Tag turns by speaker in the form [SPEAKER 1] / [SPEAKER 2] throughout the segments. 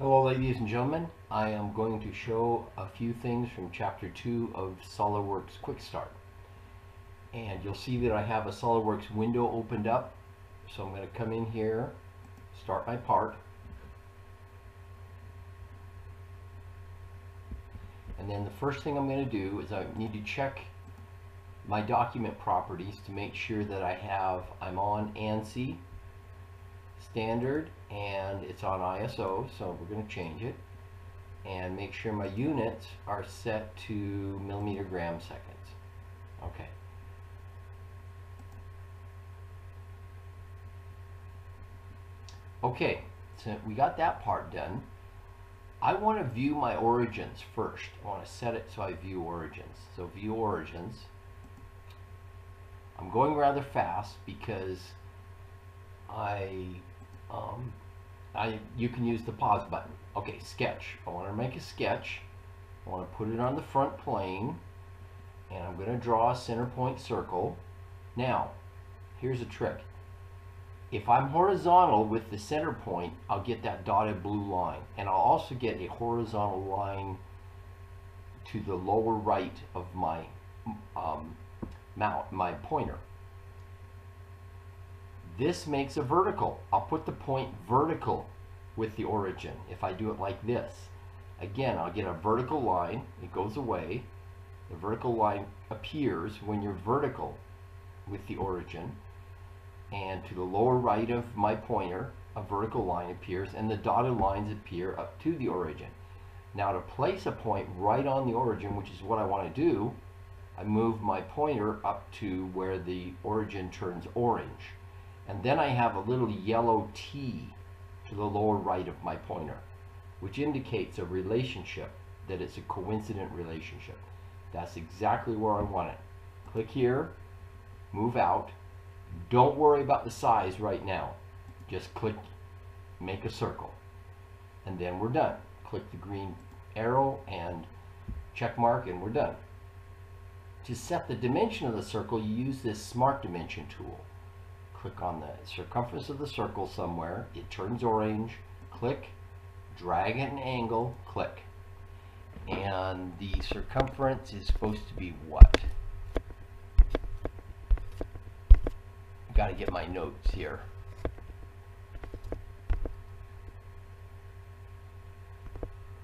[SPEAKER 1] Hello ladies and gentlemen, I am going to show a few things from chapter 2 of SOLIDWORKS Quick Start. And you'll see that I have a SOLIDWORKS window opened up. So I'm going to come in here, start my part. And then the first thing I'm going to do is I need to check my document properties to make sure that I have, I'm on ANSI standard and it's on ISO so we're going to change it. And make sure my units are set to millimeter gram seconds. Okay. Okay so we got that part done. I want to view my origins first. I want to set it so I view origins. So view origins. I'm going rather fast because I um, I, you can use the pause button. Okay, sketch. I want to make a sketch. I want to put it on the front plane. And I'm going to draw a center point circle. Now, here's a trick. If I'm horizontal with the center point, I'll get that dotted blue line. And I'll also get a horizontal line to the lower right of my um, mount, my pointer. This makes a vertical. I'll put the point vertical with the origin if I do it like this. Again, I'll get a vertical line. It goes away. The vertical line appears when you're vertical with the origin. And to the lower right of my pointer, a vertical line appears and the dotted lines appear up to the origin. Now to place a point right on the origin, which is what I want to do, I move my pointer up to where the origin turns orange. And then I have a little yellow T to the lower right of my pointer, which indicates a relationship, that it's a coincident relationship. That's exactly where I want it. Click here, move out. Don't worry about the size right now. Just click, make a circle. And then we're done. Click the green arrow and check mark and we're done. To set the dimension of the circle, you use this Smart Dimension tool click on the circumference of the circle somewhere. It turns orange. Click, drag at an angle, click. And the circumference is supposed to be what? Got to get my notes here.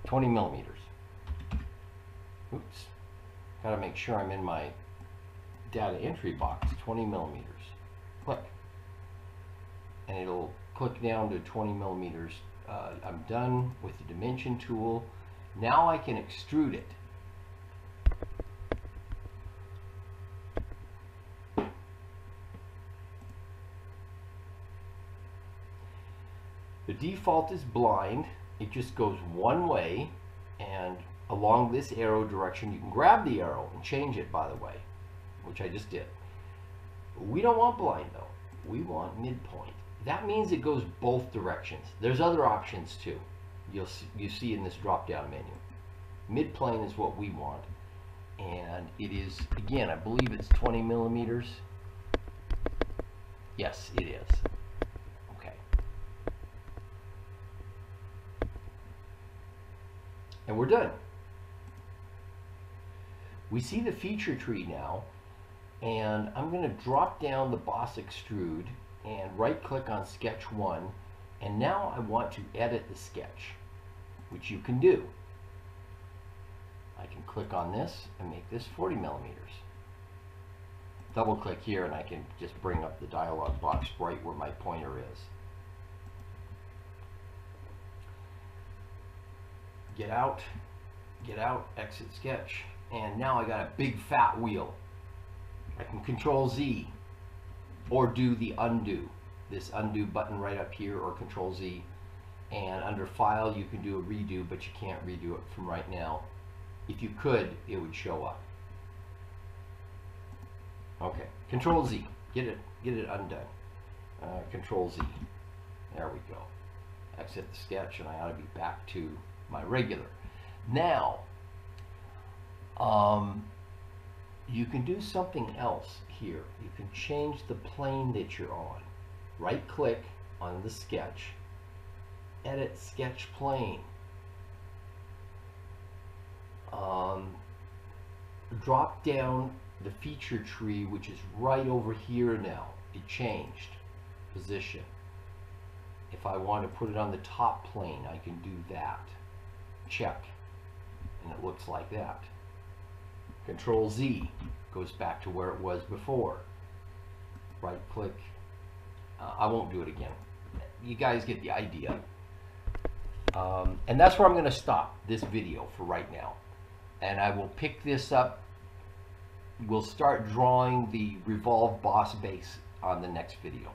[SPEAKER 1] Twenty millimeters. Oops. Got to make sure I'm in my data entry box. Twenty millimeters. And it'll click down to 20 millimeters. Uh, I'm done with the dimension tool. Now I can extrude it. The default is blind. It just goes one way and along this arrow direction. You can grab the arrow and change it, by the way, which I just did. We don't want blind, though. We want midpoint that means it goes both directions. There's other options too. You'll see, you see in this drop down menu. Mid plane is what we want. And it is, again, I believe it's 20 millimeters. Yes, it is. Okay. And we're done. We see the feature tree now. And I'm going to drop down the boss extrude and right click on sketch 1 and now I want to edit the sketch which you can do. I can click on this and make this 40 millimeters. Double click here and I can just bring up the dialog box right where my pointer is. Get out get out exit sketch and now I got a big fat wheel. I can control Z or do the undo this undo button right up here or control Z. And under file you can do a redo but you can't redo it from right now. If you could it would show up. Okay control Z get it get it undone. Uh, control Z there we go. Exit the sketch and I ought to be back to my regular. Now um, you can do something else here. You can change the plane that you're on. Right click on the sketch edit sketch plane. Um, drop down the feature tree, which is right over here now. It changed position. If I want to put it on the top plane, I can do that. Check. And it looks like that. Control Z goes back to where it was before. Right click. Uh, I won't do it again. You guys get the idea. Um, and that's where I'm going to stop this video for right now. And I will pick this up. We'll start drawing the revolve boss base on the next video.